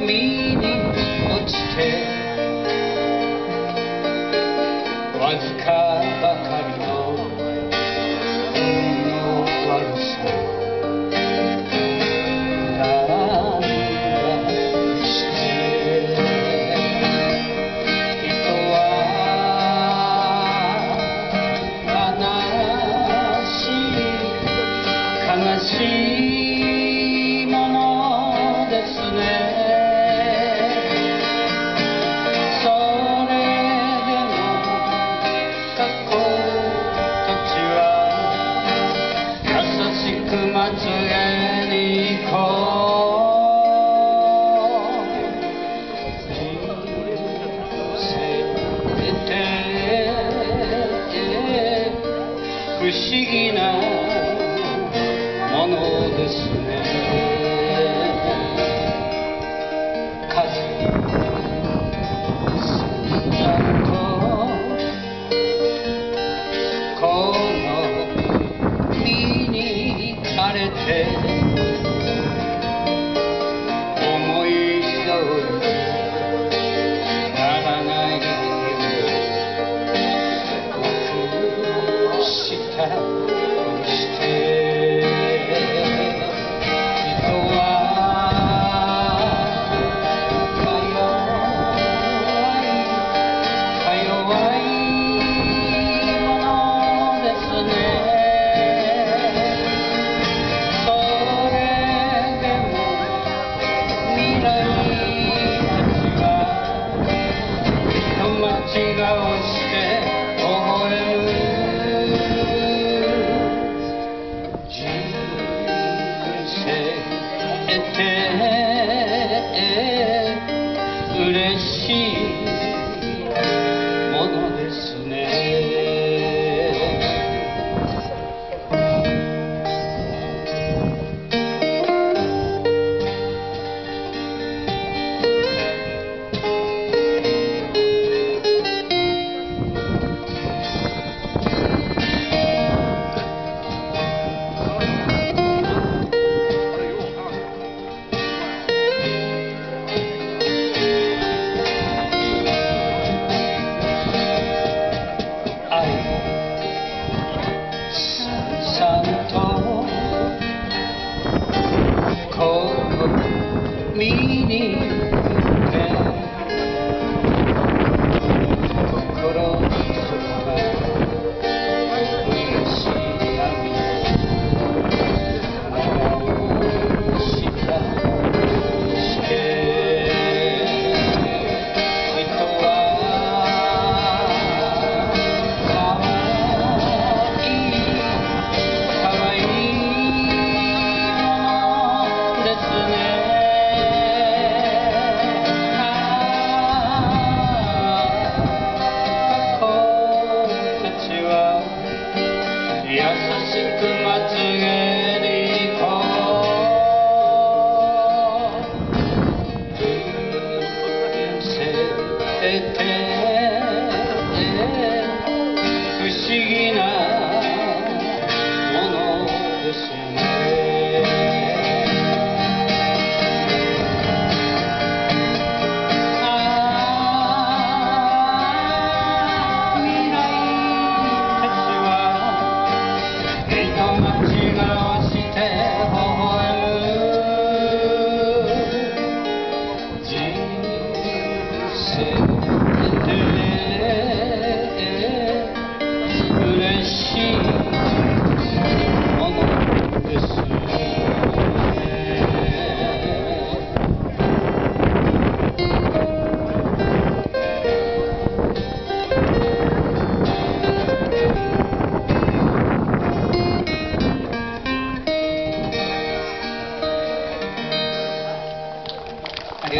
meaning much care. 議なものですね。とこの身に枯れてて嬉しい。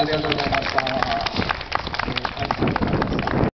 que de otro